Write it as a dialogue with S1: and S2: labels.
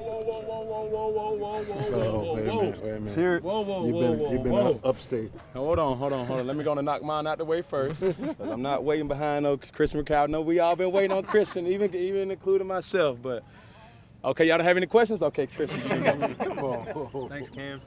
S1: whoa, whoa, whoa, whoa, whoa, whoa, whoa,
S2: whoa,
S1: whoa,
S2: wait a
S1: whoa.
S2: minute, wait a minute.
S3: Serious?
S1: Whoa, whoa,
S2: You've
S1: whoa,
S2: been,
S1: whoa,
S2: you've been
S1: whoa.
S2: upstate.
S1: Now, hold on, hold on, hold on. Let me go and knock mine out the way first. I'm not waiting behind no Christian McCow. No, we all been waiting on Christian, even even including myself. But okay, y'all don't have any questions? Okay, Christian, come on.
S4: Thanks, Cam.